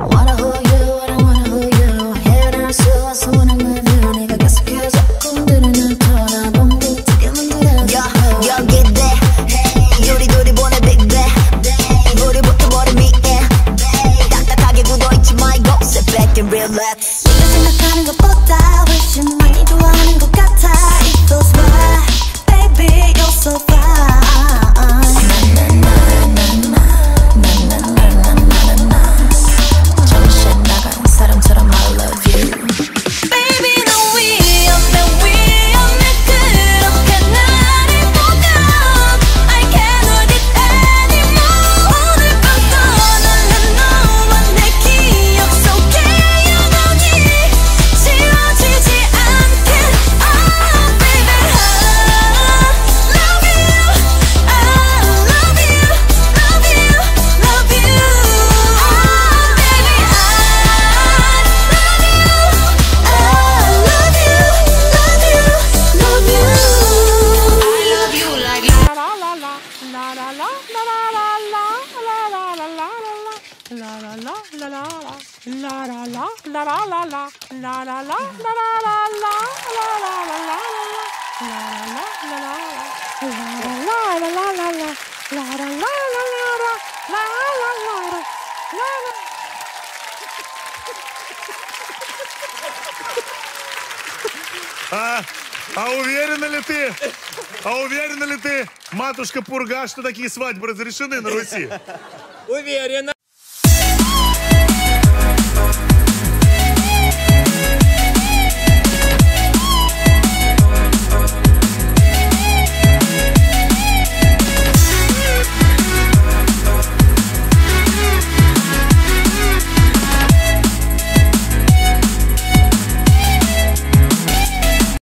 Wanna hold you, I don't wanna hold you. 해를 쏘아서 원한 말을 내가 계속해 자꾸 드는 터나 봄비 지금은 들어. 여 여기 돼. 요리조리 보내 big bang. 우리 붙어버린 미에. 딱딱하게 굳어있지 마 이거. Sit back and relax. А, а уверена ли ты, а уверена ли ты, матушка Пурга, что такие свадьбы разрешены на Руси? Уверена.